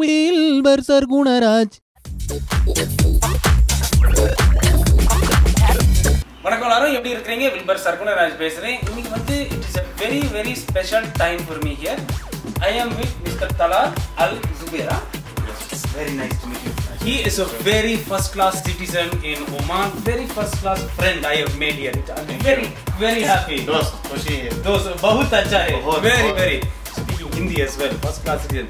Wilbur Sir Gunaraj. வணக்கம் எல்லாரும் எப்படி இருக்கிறீங்க வில்பர் சர்க்குணராஜ் பேசுறேன் இன்னைக்கு வந்து it is a very very special time for me here I am with mister Tala Al Jubera very nice to meet you he is a very first class citizen in Oman very first class friend I have made here I'm very very happy दोस्त खुशी है those बहुत अच्छा है बहुत, very बहुत. very speaking Hindi as well first class citizen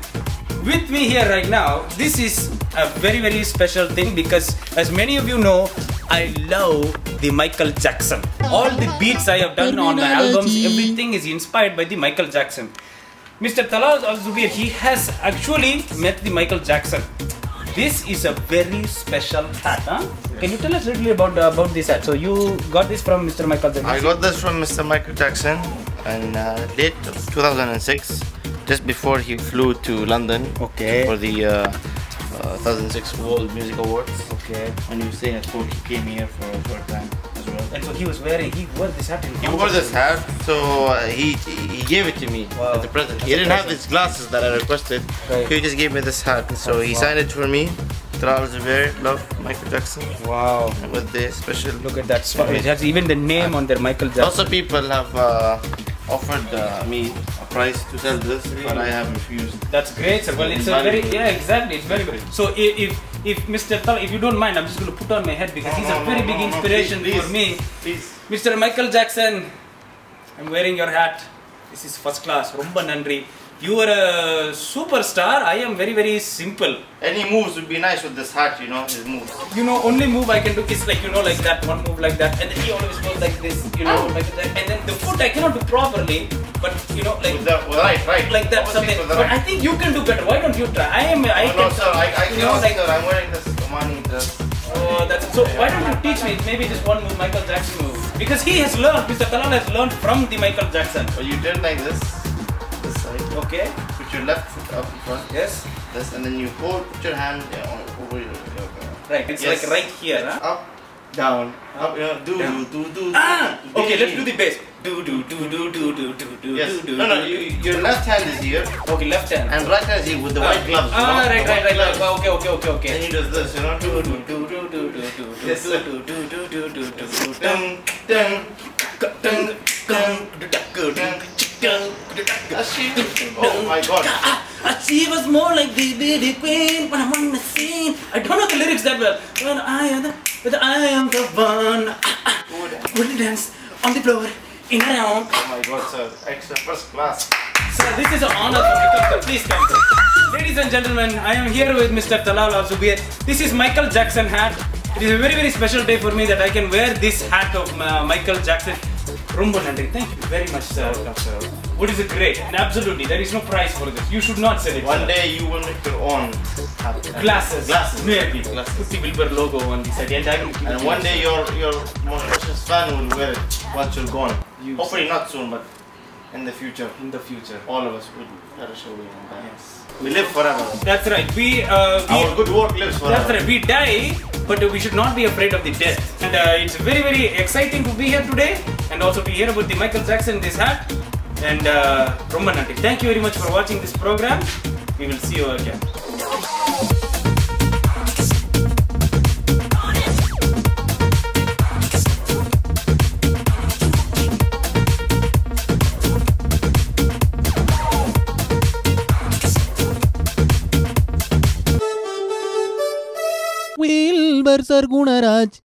with me here right now this is a very very special thing because as many of you know I love the Michael Jackson all the beats I have done on my albums everything is inspired by the Michael Jackson Mr. Talal Al Zubair he has actually met the Michael Jackson this is a very special hat huh? can you tell us a little about about this hat so you got this from Mr. Michael Jackson I got this from Mr. Michael Jackson in uh, late 2006, just before he flew to London Okay. for the uh, uh, 2006 World Music Awards. okay When he was staying at Court, he came here for a short time as well. And so he was wearing, he wore this hat in He wore this hat, so uh, he he gave it to me Wow. as a present. He didn't have present. these glasses that I requested. Right. He just gave me this hat, so he Wow. signed it for me. Talal Zubair, love Michael Jackson, Wow. with the special. Look at that. Sp- It has even the name on their Michael Jackson. Also, people have uh, offered uh, me a price to sell this, but I have refused. That's great, sir. Well, it's a very, yeah, exactly. It's very good. So if, if Mr. Tal, if you don't mind, I'm just going to put on my head because he's a No, very no, big no, no, inspiration please, for me. Please. Mr. Michael Jackson, I'm wearing your hat. This is first class. Rumba nandri. You are a superstar. I am very, very simple. Any moves would be nice with this hat, you know, his moves. you know, only move I can do is like, you know, like that, one move like that, and then he always goes like this, you know, like that, and then the foot I cannot do properly, but you know, like the with the right, right. like that something. But I think you can do better. Why don't you try? I am, I Oh, can. no, sir, I, I you know, like, sir. I'm wearing this Omani dress. oh, that's so. Why don't you teach me maybe just one move, Michael Jackson move? Because he has learned, Mr. Talal has learned from the Michael Jackson. But you turn like this. Okay. Put your left foot up in front. Yes. This, and then you hold, put your hand yeah, on, over your. your Right. It's Yes. like right here. Huh? Up, down, up, you know, do, Down. do, do, do. Ah. do, Okay. Let's do. do the bass. Do do do do do do do do Yes. do do. No, no, you, your left hand is here, Okay. Left hand. and right hand is here with the white gloves. Ah, know, right, right, white right, right. Okay, okay, okay, okay. Then he does this, you know, do, do, do, do, do, do, do. Yes, sir. do, do, do, do, do, do, do, Dun, dun, dun, dun, dun, Oh my god. She was more like the beauty queen when I'm on the scene. I don't know the lyrics that well. When I am the, but I am the one. Ah, ah. Will dance on the floor in and around. Oh my god, sir. Extra first class. Sir, this is an honor for sir. Please come. Sir. Ladies and gentlemen, I am here with Mr. Talal Al Zubair. This is Michael Jackson hat. It is a very, very special day for me that I can wear this hat of uh, Michael Jackson. Rumbo Nandri. Thank you very much, sir. What is it great? And absolutely, there is no price for this. You should not sell it. One sir. day you will make your own hat. Glasses. Glasses. Maybe. Glasses. 50 Wilbur logo on the side. And, I will keep And one day your your most precious fan will wear it once you're gone. You- Hopefully not soon, but in the future, in the future. all of us will perish away and die. Yes. We live forever. That's right. We, uh, we Our good work lives forever. That's right. We die, but we should not be afraid of the death. And uh, it's very, very exciting to be here today and also to hear about the Michael Jackson, this hat. And uh, Romba Nandi. Thank you very much for watching this program. We will see you again. Wilbur Sargunaraj.